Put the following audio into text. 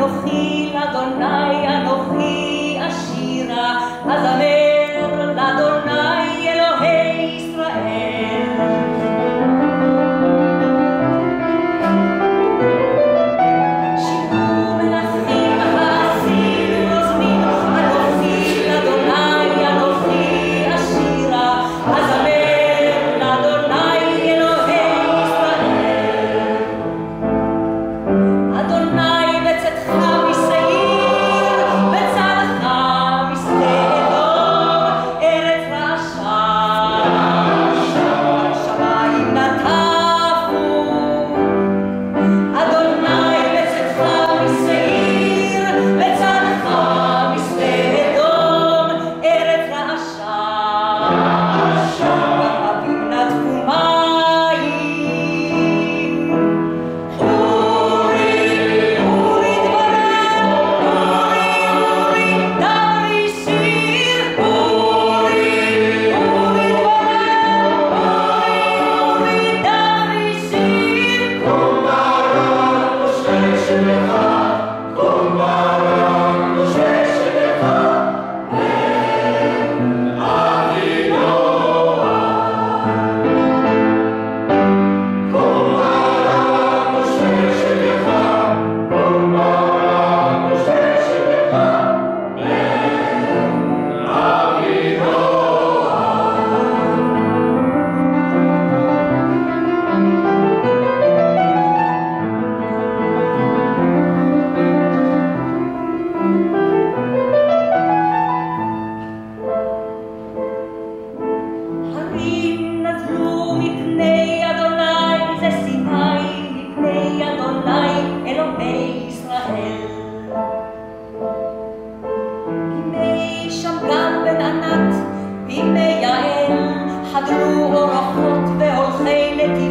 το φύλλα τον Άι חדרו אורחות והולכי נתיב